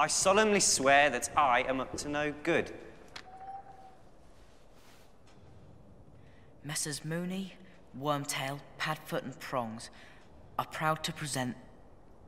I solemnly swear that I am up to no good. Messrs. Moony, Wormtail, Padfoot, and Prongs are proud to present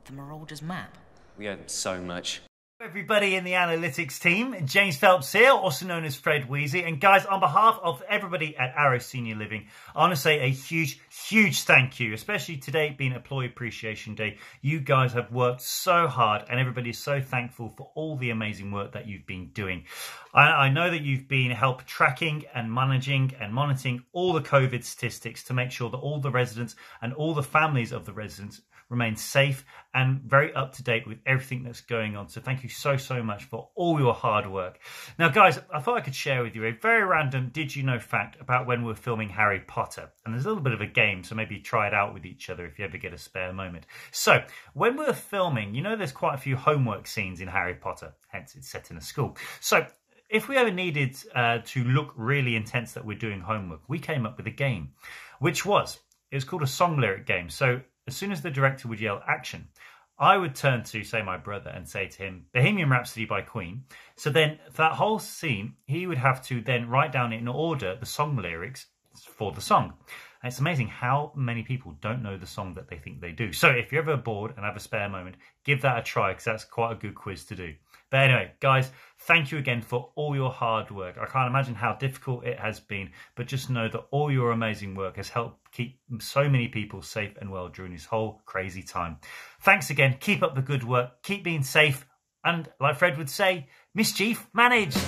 the Marauders map. We owe them so much. Everybody in the analytics team, James Phelps here, also known as Fred Weasley. And guys, on behalf of everybody at Arrow Senior Living, I want to say a huge, huge thank you, especially today being Employee Appreciation Day. You guys have worked so hard and everybody is so thankful for all the amazing work that you've been doing. I, I know that you've been help tracking and managing and monitoring all the COVID statistics to make sure that all the residents and all the families of the residents remain safe and very up to date with everything that's going on. So thank you so, so much for all your hard work. Now, guys, I thought I could share with you a very random did you know fact about when we are filming Harry Potter. And there's a little bit of a game, so maybe try it out with each other if you ever get a spare moment. So, when we we're filming, you know there's quite a few homework scenes in Harry Potter, hence it's set in a school. So, if we ever needed uh, to look really intense that we're doing homework, we came up with a game, which was it was called a song lyric game. So as soon as the director would yell action, I would turn to, say, my brother and say to him, Bohemian Rhapsody by Queen. So then, for that whole scene, he would have to then write down in order the song lyrics for the song. And it's amazing how many people don't know the song that they think they do. So if you're ever bored and have a spare moment, give that a try because that's quite a good quiz to do. But anyway, guys, thank you again for all your hard work. I can't imagine how difficult it has been, but just know that all your amazing work has helped keep so many people safe and well during this whole crazy time. Thanks again. Keep up the good work. Keep being safe. And like Fred would say, mischief managed.